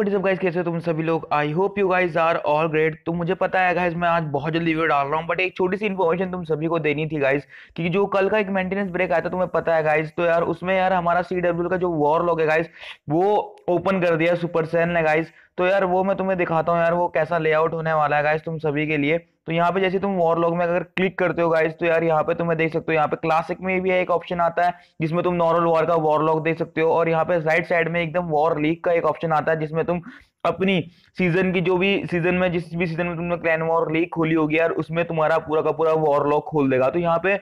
What सब guys कैसे हो तुम सभी लोग? I hope you guys are all great तो मुझे पता है गाइस मैं आज बहुत जल्दी वीडियो डाल रहा हूँ बट एक छोटी सी इन्फॉर्मेशन तुम सभी को देनी थी गाइस कि जो कल का एक मेंटेनेंस ब्रेक आया था, तुम्हें पता है गाइस तो यार उसमें यार हमारा सी का जो वॉर लॉग है गाइस वो ओपन कर दिया सुपर सैन ने गाइस तो यार वो मैं तुम्हें दिखाता हूँ यार, वो कैसा लेआउट होने वाला है गाइस तुम सभी के लिए। तो यहाँ पे जैसे तुम वॉर लॉग में अगर क्लिक करते हो गाइस तो यार यहाँ पे तुम्हें देख सकते हो, यहाँ पे क्लासिक में भी एक ऑप्शन आता है, जिसमें तुम नॉर्मल वॉर का वॉर लॉग देख सकते हो, और यहाँ पे राइट साइड में एकदम वॉर लीग का एक ऑप्शन आता है, जिसमें तुम अपनी सीज़न की जो भी सीज़न में, जिस भी सीज़न में तुमने क्लैन वॉर लीग खोली होगी यार, उसमें तुम्हारा पूरा का पूरा वॉर लॉग खोल देगा। तो यहाँ पे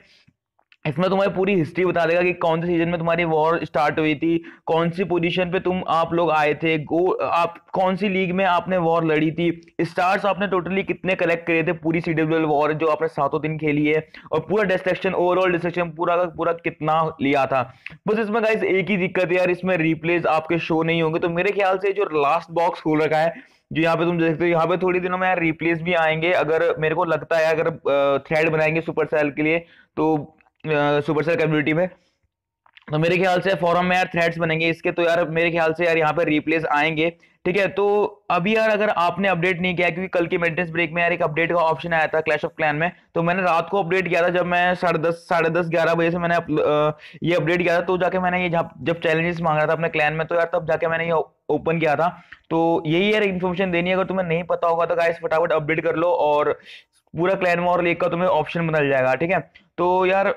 इसमें तुम्हारी पूरी हिस्ट्री बता देगा कि कौन से सीज़न में तुम्हारी वॉर स्टार्ट हुई थी, कौन सी पोजीशन पे तुम आप लोग आए थे गो आप, कौन सी लीग में आपने वॉर लड़ी थी स्टार्स आपने टोटली कितने कलेक्ट करे थे पूरी सी वॉर जो आपने सातों दिन खेली है, और पूरा डिस्ट्रक्शन ओवरऑल डिस्ट्रक्शन पूरा का पूरा कितना लिया था। बस इसमें गाइस एक ही दिक्कत है यार, इसमें रिप्लेस आपके शो नहीं होंगे। तो मेरे ख्याल से जो लास्ट बॉक्स खोल रखा है, जो यहाँ पे तुम देखते हो, यहाँ पे थोड़ी दिनों में यार रिप्लेस भी आएँगे। अगर मेरे को लगता है, अगर थ्रेड बनाएँगे सुपर सेल के लिए तो सुपरसेल कम्युनिटी में। तो मेरे ख्याल से फॉरम में यार थ्रेड्स बनेंगे इसके तो यार मेरे ख्याल से यार यहाँ पे रिप्लेस आएँगे। ठीक है तो अभी यार अगर आपने अपडेट नहीं किया, क्योंकि कल की मेंटेनेंस ब्रेक में यार एक अपडेट का ऑप्शन आया था क्लैश ऑफ़ क्लैन में तो मैंने रात को अपडेट किया था जब मैं साढ़े दस साढ़े दस, ग्यारह बजे से मैंने ये अपडेट किया था तो जाके मैंने ये जब चैलेंजेस मांग रहा था अपने क्लैन में तो यार तब जाके मैंने ये ओपन किया था। तो यही यार इन्फॉर्मेशन देनी है, अगर तुम्हें नहीं पता होगा तो गाइस फटाफट अपडेट कर लो और पूरा क्लैन वॉर लीग का तुम्हें ऑप्शन बदल जाएगा, ठीक है? तो यार,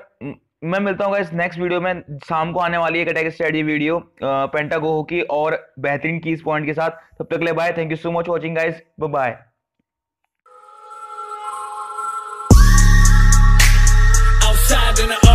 मैं मिलता हूँ इस नेक्स्ट वीडियो में। शाम को आने वाली एक अटैक स्ट्रेटजी वीडियो पेंटागोहो की और बेहतरीन कीज पॉइंट के साथ। तब तक ले bye thank you so much watching guys bye in the